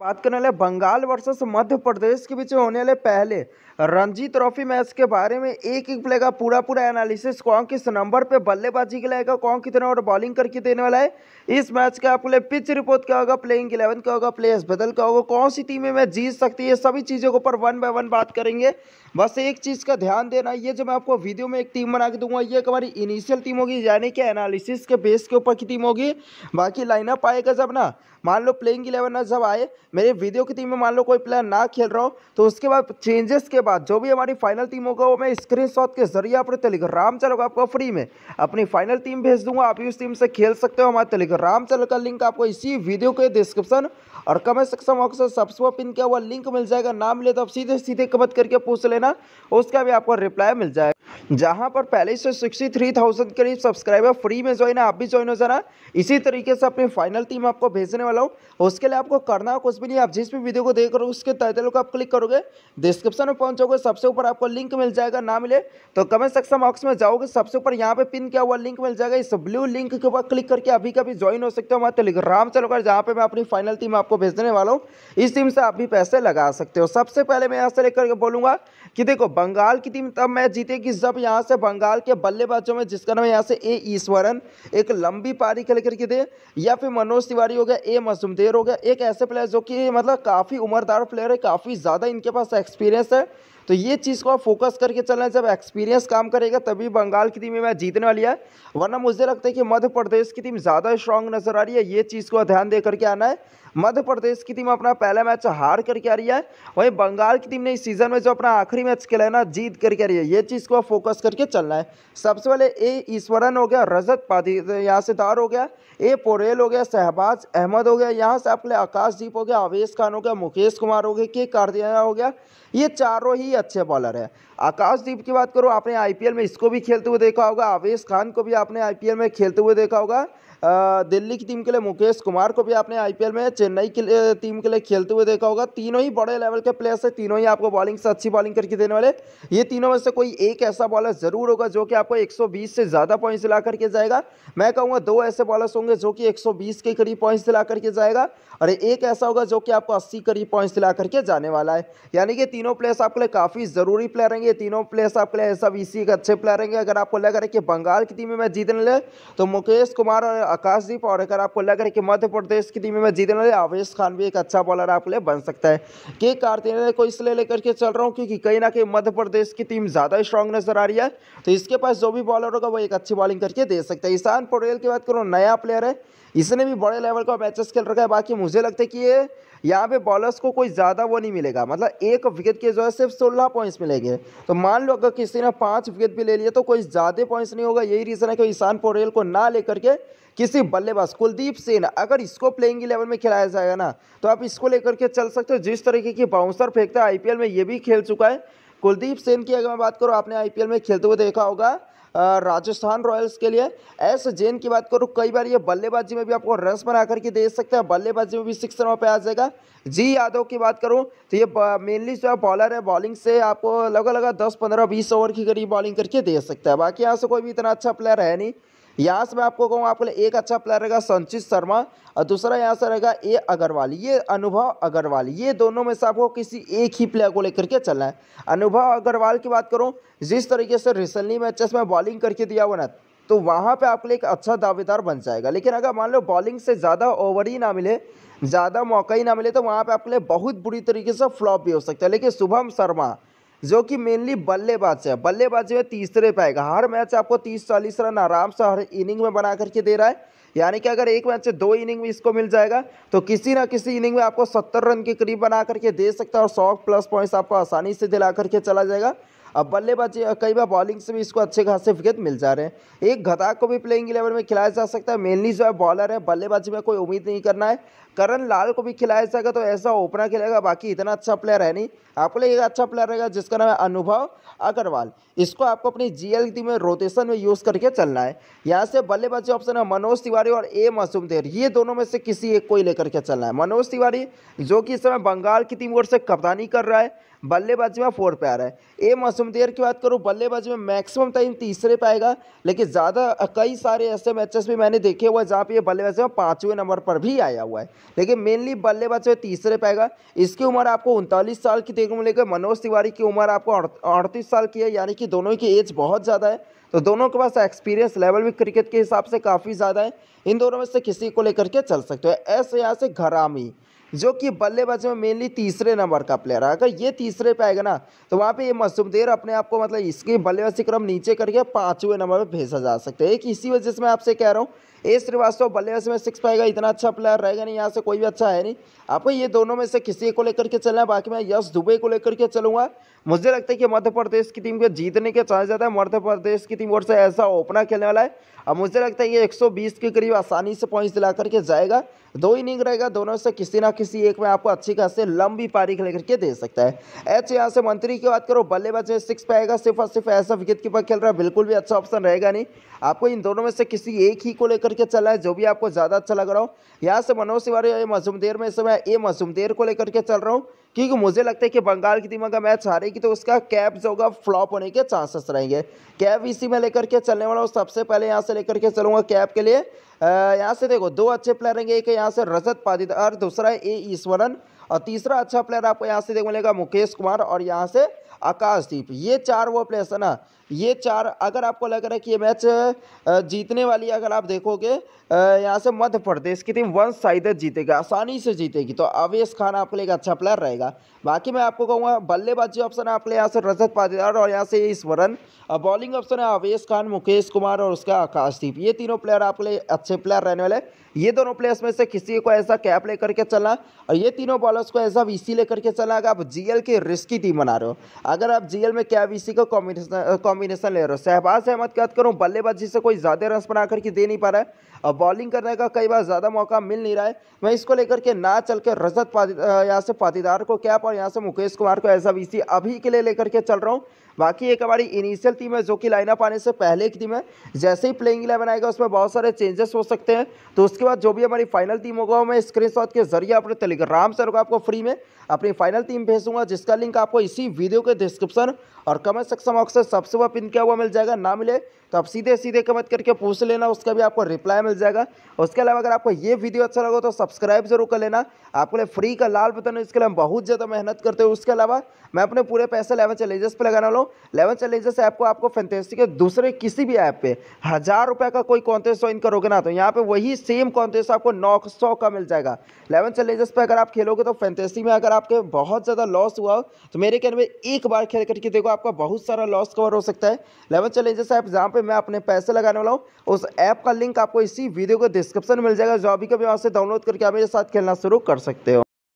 बात करने वाले बंगाल वर्सेस मध्य प्रदेश के बीच होने वाले पहले रणजी ट्रॉफी मैच के बारे में एक एक प्ले का पूरा पूरा एनालिसिस कौन किस नंबर पे बल्लेबाजी के लाएगा कौन कितने और बॉलिंग करके देने वाला है, इस मैच का आपको पिच रिपोर्ट क्या होगा प्लेइंग इलेवन क्या होगा प्लेयर्स बदल क्या होगा, कौन सी टीमें में जीत सकती है, सभी चीज़ों के ऊपर वन बाय वन बात करेंगे। बस एक चीज़ का ध्यान देना, ये जो मैं आपको वीडियो में एक टीम बना के दूँगा, ये हमारी इनिशियल टीम होगी, यानी कि एनालिसिस के बेस के ऊपर की टीम होगी। बाकी लाइनअप आएगा जब ना, मान लो प्लेइंग इलेवन जब आए मेरे वीडियो की टीम में मान लो कोई प्लेयर ना खेल रहा हो तो उसके बाद चेंजेस के बाद जो भी हमारी फाइनल टीम होगा, वो मैं स्क्रीनशॉट के ज़रिए अपने टेलीग्राम चैनल को आपको फ्री में अपनी फाइनल टीम भेज दूँगा। आप उस टीम से खेल सकते हो, हमारे टेलीग्राम चैनल का लिंक आपको इसी वीडियो के डिस्क्रिप्शन और कमेंट सेक्शन बॉक्स से सबसे पिन किया हुआ लिंक मिल जाएगा। नाम ले तो आप सीधे सीधे कमेंट करके पूछ लेना, उसका भी आपको रिप्लाई मिल जाएगा। जहाँ पर पहले से सिक्सटी थ्री थाउज़ेंड करीब सब्सक्राइबर फ्री में ज्वाइन है, आप भी ज्वाइन हो जाना। इसी तरीके से अपनी फाइनल टीम आपको भेजने वाला हूँ। उसके लिए आपको करना कुछ भी नहीं, आप जिस भी वीडियो को देख रहे हो, उसके टाइटल को आप क्लिक करोगे डिस्क्रिप्शन में पहुंचोगे, सबसे ऊपर आपको लिंक मिल जाएगा ना मिले तो कमेंट सेक्शन बॉक्स में जाओगे, सबसे ऊपर यहाँ पे पिन किया हुआ लिंक मिल जाएगा, इस ब्लू लिंक के ऊपर क्लिक करके अभी कभी ज्वाइन हो सकते हो हमारे टेलीग्राम चलोगा जहाँ पे मैं अपनी फाइनल टीम आपको भेजने वाला हूँ। इस टीम से आप भी पैसे लगा सकते हो। सबसे पहले मैं यहाँ से लेकर बोलूँगा कि देखो, बंगाल की टीम तब मैच जीतेगी जब यहाँ से बंगाल के बल्लेबाजों में, जिसका नाम यहाँ से ए ईश्वरन, एक लंबी पारी खेल करके दे, या फिर मनोज तिवारी हो गया, ए मजुमदेर हो गया, एक ऐसे प्लेयर जो कि मतलब काफ़ी उम्रदार प्लेयर है, काफ़ी ज़्यादा इनके पास एक्सपीरियंस है। तो ये चीज़ को आप फोकस करके चलना है, जब एक्सपीरियंस काम करेगा, तभी बंगाल की टीम में मैच जीतने वाली है। वरना मुझे लगता है कि मध्य प्रदेश की टीम ज़्यादा स्ट्रांग नज़र आ रही है, ये चीज़ को ध्यान दे करके आना है। मध्य प्रदेश की टीम अपना पहला मैच हार करके आ रही है, वहीं बंगाल की टीम ने इस सीज़न में जो अपना आखिरी मैच खेला है ना, जीत करके आ रही है, ये चीज़ को फोकस करके चलना है। सबसे पहले ए ईश्वरन हो गया, रजत पादी यहाँ से दार हो गया, ए पोरेल हो गया, शहबाज अहमद हो गया, यहाँ से आपके आकाशदीप हो गया आवेश खान हो गया, मुकेश कुमार हो गया के कार्दिया हो गया, ये चारों ही अच्छे बॉलर है। आकाशदीप की बात करो, आपने आईपीएल में इसको भी खेलते हुए देखा होगा आवेश खान को भी आपने आईपीएल में खेलते हुए देखा होगा दिल्ली की टीम के लिए मुकेश कुमार को भी आपने आईपीएल में, चेन्नई की टीम के लिए खेलते हुए देखा होगा। तीनों ही बड़े लेवल के प्लेयर्स है, तीनों ही आपको बॉलिंग से अच्छी बॉलिंग करके देने वाले। ये तीनों में से कोई एक ऐसा बॉलर ज़रूर होगा जो कि आपको 120 से ज़्यादा पॉइंट्स ला करके जाएगा। मैं कहूँगा दो ऐसे बॉलर्स होंगे जो कि 120 के करीब पॉइंट्स दिला करके जाएगा और एक ऐसा होगा जो कि आपको 80 करीब पॉइंट्स दिला करके जाने वाला है। यानी कि तीनों प्लेयर्स आपके लिए काफ़ी ज़रूरी प्लेयर रहेंगे। तीनों प्लेयर्स आपके लिए ऐसा वीसी के अच्छे प्लेयर रहेंगे। अगर आपको लग रहा है कि बंगाल की टीम में जीतने ले तो मुकेश कुमार और आकाशदीप, और अगर आपको लग रहा है कि मध्य प्रदेश की टीम में जीतने वाले आवेश खान भी एक अच्छा बॉलर आपके लिए बन सकता है। के कार्तिक को इसलिए लेकर के चल रहा हूँ क्योंकि कहीं ना कहीं मध्य प्रदेश की टीम ज़्यादा स्ट्रॉन्ग नज़र आ रही है। तो इसके पास जो भी बॉलर होगा, वो एक अच्छी बॉलिंग करके दे सकता है। ईशान पटेल की बात करो, नया प्लेयर है। इसने भी बड़े लेवल का मैचेस खेल रखा है। बाकी मुझे लगता है कि ये यहाँ पे बॉलर्स को कोई ज़्यादा वो नहीं मिलेगा। मतलब एक विकेट की जो है, सिर्फ़ सोलह पॉइंट्स मिलेंगे। तो मान लो अगर किसी ने पाँच विकेट भी ले लिए तो कोई ज़्यादा पॉइंट्स नहीं होगा। यही रीज़न है कि ईशान पोरेल को ना लेकर के किसी बल्लेबाज कुलदीप सेन अगर इसको प्लेइंग इलेवन में खिलाया जाएगा ना तो आप इसको लेकर के चल सकते हो। जिस तरीके की बाउंसर फेंकता है आईपीएल में ये भी खेल चुका है। कुलदीप सेन की अगर मैं बात करूँ, आपने आईपीएल में खेलते हुए देखा होगा राजस्थान रॉयल्स के लिए। एस जैन की बात करूँ, कई बार ये बल्लेबाजी में भी आपको रस बना करके दे सकते हैं। बल्लेबाजी में भी सिक्स रनों पे आ जाएगा। जी यादव की बात करूँ तो ये मेनली जो बॉलर है बॉलिंग से आपको लगा लगा दस, पंद्रह, बीस ओवर की करीब बॉलिंग करके दे सकता है। बाकी यहाँ से कोई भी इतना अच्छा प्लेयर है नहीं। यहाँ से मैं आपको कहूँ आपके लिए एक अच्छा प्लेयर रहेगा संचित शर्मा और दूसरा यहाँ से रहेगा ए अग्रवाल। ये अनुभव अग्रवाल, ये दोनों में से आपको किसी एक ही प्लेयर को लेकर के चलना है। अनुभव अग्रवाल की बात करूँ, जिस तरीके से रिसेंटली मैचेस में बॉलिंग करके दिया हुआ ना तो वहाँ पे आपके लिए एक अच्छा दावेदार बन जाएगा। लेकिन अगर मान लो बॉलिंग से ज़्यादा ओवर ही ना मिले, ज़्यादा मौका ही ना मिले तो वहाँ पे आपके लिए बहुत बुरी तरीके से फ्लॉप भी हो सकता है। लेकिन शुभम शर्मा जो कि मेनली बल्लेबाज है। बल्लेबाजी में तीसरे पाएगा हर मैच आपको तीस, चालीस रन आराम से हर इनिंग में बना करके दे रहा है। यानी कि अगर एक मैच से दो इनिंग में इसको मिल जाएगा तो किसी ना किसी इनिंग में आपको सत्तर रन के करीब बना करके दे सकता है और सौ प्लस पॉइंट्स आपको आसानी से दिला करके चला जाएगा। अब बल्लेबाजी कई बार बॉलिंग से भी इसको अच्छे खासे विकेट मिल जा रहे हैं। एक घटा को भी प्लेइंग इलेवन में खिलाया जा सकता है। मेनली जो है बॉलर है, बल्लेबाजी में कोई उम्मीद नहीं करना है। करण लाल को भी खिलाया जाएगा तो ऐसा ओपनर खेलेगा, बाकी इतना अच्छा प्लेयर है नहीं। आपके लिए एक अच्छा प्लेयर रहेगा, जिसका नाम है अनुभव अग्रवाल। इसको आपको अपनी जीएल टीम में रोटेशन में यूज़ करके चलना है। यहाँ से बल्लेबाजी ऑप्शन है मनोज तिवारी और ए मासूम देर। ये दोनों में से किसी एक को ही लेकर के चलना है। मनोज तिवारी, जो कि इस समय बंगाल की टीम ओर से कप्तानी कर रहा है, बल्लेबाजी में फोर पे आ रहा है। ए मासूम देर की बात करूँ, बल्लेबाजी में मैक्सिमम टाइम तीसरे पे आएगा, लेकिन ज़्यादा कई सारे ऐसे मैचेस भी मैंने देखे हुए हैं, जहाँ पे ये बल्लेबाजी में पाँचवें नंबर पर भी आया हुआ है। लेकिन मेनली बल्लेबाज तीसरे पाएगा इसकी उम्र आपको उनतालीस साल की देखने को मिलेगी। मनोज तिवारी की उम्र आपको अड़तीस साल की है, यानी कि दोनों की एज बहुत ज़्यादा है। तो दोनों के पास एक्सपीरियंस लेवल भी क्रिकेट के हिसाब से काफ़ी ज़्यादा है। इन दोनों में से किसी को लेकर के चल सकते हो। ऐसे यहाँ से घरामी। जो कि बल्लेबाजी में मेनली तीसरे नंबर का प्लेयर है। अगर ये तीसरे पे आएगा ना तो वहाँ पे ये मसूमदेर अपने आप को मतलब इसके बल्लेबाजी क्रम नीचे करके पाँचवें नंबर पे भेजा जा सकता है। एक इसी वजह से मैं आपसे कह रहा हूँ, ए श्रीवास्तव बल्लेबाजी में सिक्स पाएगा इतना अच्छा प्लेयर रहेगा नहीं, यहाँ से कोई भी अच्छा है नहीं। आपको ये दोनों में से किसी को लेकर के चलना है, बाकी मैं यश दुबे को लेकर के चलूँगा। मुझे लगता है कि मध्य प्रदेश की टीम के जीतने के चांस ज़्यादा है। मध्य प्रदेश की टीम और से ऐसा ओपनर खेलने वाला है। अब मुझे लगता है ये 120 के करीब आसानी से पॉइंट्स दिला करके जाएगा। दो इनिंग रहेगा, दोनों से किसी ना किसी एक में आपको अच्छी खासी लंबी पारी खेल करके दे सकता है। एच, यहाँ से मंत्री की बात करो बल्लेबाज सिक्स पे आएगा, सिर्फ़ और सिर्फ़ ऐसा विकेट कीपर खेल रहा है, बिल्कुल भी अच्छा ऑप्शन रहेगा नहीं। आपको इन दोनों में से किसी एक ही को लेकर के चलना है, जो भी आपको ज़्यादा अच्छा लग रहा हो। यहाँ से मनोज तिवारी मजूमदेर में समय ए मजूमदेर को लेकर के चल रहा हूँ। क्योंकि मुझे लगता है कि बंगाल की टीम अगर मैच हारेगी तो उसका कैप जो होगा, फ्लॉप होने के चांसेस रहेंगे। कैप इसी में लेकर के चलने वाला हूँ। सबसे पहले यहाँ से लेकर के चलूँगा कैप के लिए। यहाँ से देखो, दो अच्छे प्लेयर रहेंगे, एक यहाँ से रजत पादित और दूसरा ए ईश्वरन। और तीसरा अच्छा प्लेयर आपको यहाँ से देखने मिलेगा मुकेश कुमार और यहाँ से आकाशदीप। ये चार वो प्लेयर्स है ना, ये चार अगर आपको लग रहा है कि ये मैच जीतने वाली अगर आप देखोगे यहाँ से मध्य प्रदेश की टीम वन साइड जीतेगी, आसानी से जीतेगी तो अवेश खान आपके लिए एक अच्छा प्लेयर रहेगा। बाकी मैं आपको कहूँगा, बल्लेबाजी ऑप्शन आपके लिए यहाँ से रजत पाटीदार और यहाँ से ईश्वरन बॉलिंग ऑप्शन है अवेश खान, मुकेश कुमार और उसका आकाशदीप। ये तीनों प्लेयर आपके लिए अच्छे प्लेयर रहने वाले ये दोनों प्लेयर्स में से किसी को ऐसा कैप लेकर के चलना, और ये तीनों बॉलर्स को ऐसा वीसी लेकर के चला आप जीएल की रिस्की टीम बना रहे हो। अगर आप जीएल में क्या वीसी का कॉम्बिनेशन कॉम्बिनेशन ले रहे हो, शहबाज अहमद की बात करूँ, बल्लेबाजी से कोई ज़्यादा रन बना करके दे नहीं पा रहा है। और बॉलिंग करने का कई बार ज़्यादा मौका मिल नहीं रहा है। मैं इसको लेकर के ना चल के रजत यहाँ से पाटीदार को कैप और यहाँ से मुकेश कुमार को ऐसा वीसी अभी के लिए लेकर के चल रहा हूँ। बाकी एक हमारी इनिशियल टीम है जो कि लाइनअप आने से पहले की टीम है। जैसे ही प्लेइंग इलेवन आएगा, उसमें बहुत सारे चेंजेस हो सकते हैं। तो उसके बाद जो भी हमारी फाइनल टीम होगा, मैं स्क्रीन के ज़रिए अपने टेलीग्राम से आपको फ्री में। अपनी फाइनल टीम भेजूँगा, जिसका लिंक आपको इसी वीडियो के डिस्क्रिप्शन और कमेंट सेक्शन बॉक्स से सबसे वह पिन किया हुआ मिल जाएगा, ना मिले तो आप सीधे सीधे कमेंट करके पूछ लेना, उसका भी आपको रिप्लाई मिल जाएगा। उसके अलावा अगर आपको ये वीडियो अच्छा लगा तो सब्सक्राइब ज़रूर कर लेना। आपके लिए फ्री का लाल बटन इसके लिए हम बहुत ज़्यादा मेहनत करते हैं। उसके अलावा मैं अपने पूरे पैसे लेवन चैलेंजेस पे लगाना लो लेवन चैलेंजेस ऐप को आपको फैंटेसी के दूसरे किसी भी ऐप पे हज़ार रुपये का कोई कॉन्टेस्ट ज्वाइन करोगे ना तो यहाँ पे वही सेम कॉन्टेस्ट आपको नौ सौ का मिल जाएगा। लेवन चैलेंजेस पे अगर आप खेलोगे तो फैंटेसी में अगर आपके बहुत ज़्यादा लॉस हुआ हो तो मेरे कहने में एक बार खेल करके देखो, आपका बहुत सारा लॉस कवर हो सकता है। लेवन चैलेंजेस ऐप जहाँ पे मैं अपने पैसे लगाने वाला हूँ, उस ऐप का लिंक आपको इसी वीडियो को डिस्क्रिप्शन मिल जाएगा। जो अभी कभी वहाँ से डाउनलोड करके आप मेरे साथ खेलना शुरू कर सकते हो।